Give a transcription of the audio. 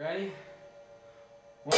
Ready? One.